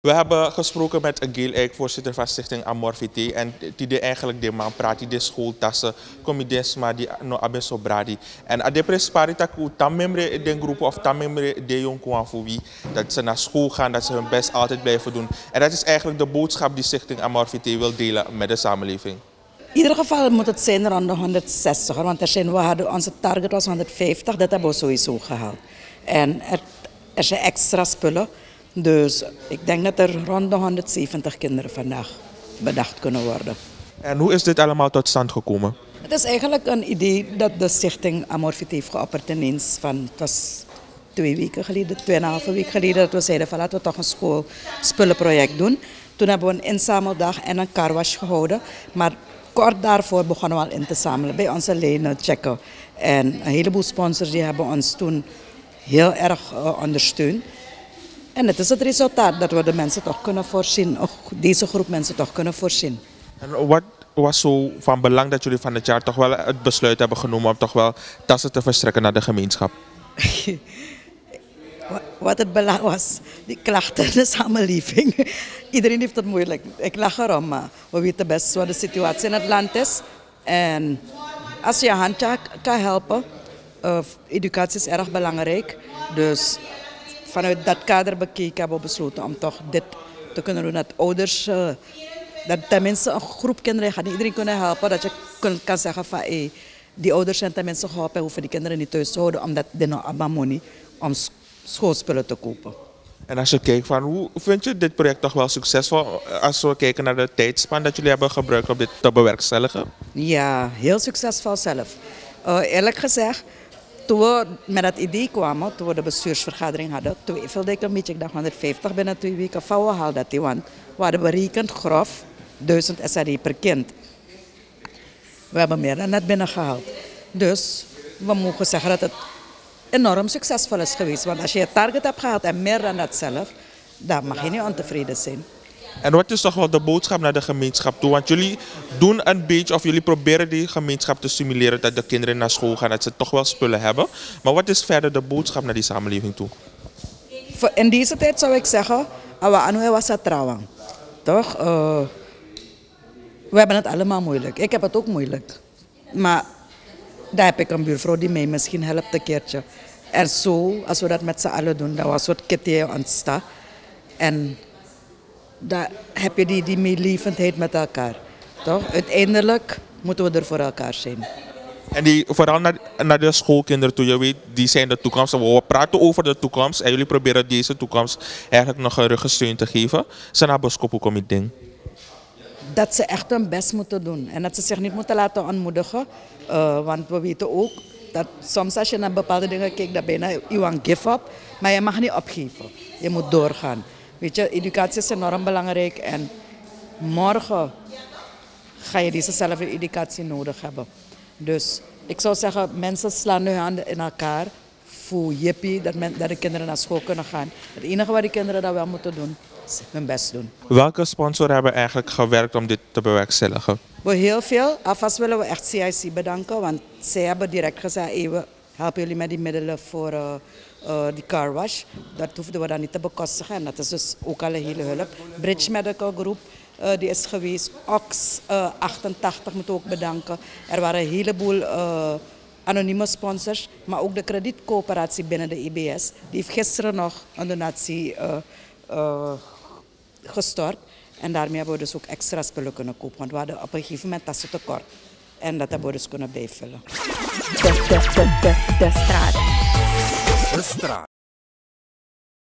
We hebben gesproken met Gil Eijk, voorzitter van Stichting Amorfité. En die de eigenlijk de man praat, die de schooltassen, comedesma, die no aben sobradi. En ade prespari taku tammemre de groep of tammemre de jong voor wie dat ze naar school gaan, dat ze hun best altijd blijven doen. En dat is eigenlijk de boodschap die Stichting Amorfité wil delen met de samenleving. In ieder geval moet het zijn rond de 160, want er zijn, we hadden, onze target was 150, dat hebben we sowieso gehaald. En er zijn extra spullen. Dus ik denk dat er rond de 170 kinderen vandaag bedacht kunnen worden. En hoe is dit allemaal tot stand gekomen? Het is eigenlijk een idee dat de stichting Amorfit heeft geopperd ineens van, het was twee weken geleden, tweeënhalve week geleden, dat we zeiden van laten we toch een schoolspullenproject doen. Toen hebben we een inzameldag en een carwash gehouden. Maar kort daarvoor begonnen we al in te zamelen bij onze lenen checken. En een heleboel sponsors die hebben ons toen heel erg uh, ondersteund. En het is het resultaat dat we de mensen toch kunnen voorzien, of deze groep mensen toch kunnen voorzien. En wat was zo van belang dat jullie van het jaar toch wel het besluit hebben genomen om toch wel tassen te verstrekken naar de gemeenschap? wat het belang was, die klachten in de samenleving. Iedereen heeft het moeilijk. Ik lach erom, maar we weten best wat de situatie in het land is. En als je hand kan helpen, uh, educatie is erg belangrijk. Dus vanuit dat kader bekeken hebben we besloten om toch dit te kunnen doen. Dat ouders, uh, dat tenminste een groep kinderen gaat iedereen kunnen helpen. Dat je kan, kan zeggen van hey, die ouders zijn tenminste geholpen en hoeven die kinderen niet thuis te houden omdat die nog allemaal money om schoolspullen te kopen. En als je kijkt van hoe vind je dit project toch wel succesvol als we kijken naar de tijdspan dat jullie hebben gebruikt om dit te bewerkstelligen? Ja, heel succesvol zelf. Uh, eerlijk gezegd, toen we met dat idee kwamen, toen we de bestuursvergadering hadden, twijfelde ik een beetje. Ik dacht 150 binnen twee weken, we halen dat die, want we hadden berekend grof 1000 SRI per kind. We hebben meer dan net binnengehaald. Dus we mogen zeggen dat het enorm succesvol is geweest. Want als je je target hebt gehaald en meer dan dat zelf, dan mag je niet ontevreden zijn. En wat is toch wel de boodschap naar de gemeenschap toe? Want jullie doen een beetje, of jullie proberen die gemeenschap te stimuleren dat de kinderen naar school gaan, dat ze toch wel spullen hebben. Maar wat is verder de boodschap naar die samenleving toe? In deze tijd zou ik zeggen, awa anu was trouwen. Toch? Uh, we hebben het allemaal moeilijk. Ik heb het ook moeilijk. Maar daar heb ik een buurvrouw die mij misschien helpt een keertje. En zo, als we dat met z'n allen doen, dan was het kitty ontstaan. En dan heb je die, die meelevendheid met elkaar. Toch? Uiteindelijk moeten we er voor elkaar zijn. En die, vooral naar, naar de schoolkinderen toe, je weet, die zijn de toekomst. We praten over de toekomst en jullie proberen deze toekomst eigenlijk nog een ruggensteun te geven. Zijn naar Boskopo komt ding? Dat ze echt hun best moeten doen en dat ze zich niet moeten laten ontmoedigen. Uh, want we weten ook dat soms als je naar bepaalde dingen kijkt, dat bijna je een give up. Maar je mag niet opgeven. Je moet doorgaan. Weet je, educatie is enorm belangrijk en morgen ga je dezezelfde educatie nodig hebben. Dus ik zou zeggen, mensen slaan hun handen in elkaar voor jippie, dat, men, dat de kinderen naar school kunnen gaan. Het enige wat die kinderen dan wel moeten doen, is hun best doen. Welke sponsor hebben eigenlijk gewerkt om dit te bewerkstelligen? We heel veel. Alvast willen we echt CIC bedanken, want zij hebben direct gezegd, hey, we helpen jullie met die middelen voor... Uh, uh, die car wash. Dat hoefden we dan niet te bekostigen. En dat is dus ook al een hele hulp. Bridge Medical Group. Uh, die is geweest. Ox uh, 88 moet ook bedanken. Er waren een heleboel anonieme sponsors. Maar ook de kredietcoöperatie binnen de IBS. Die heeft gisteren nog een donatie gestort. En daarmee hebben we dus ook extra spullen kunnen kopen. Want we hadden op een gegeven moment tassen tekort. En dat hebben we dus kunnen bijvullen. сестра.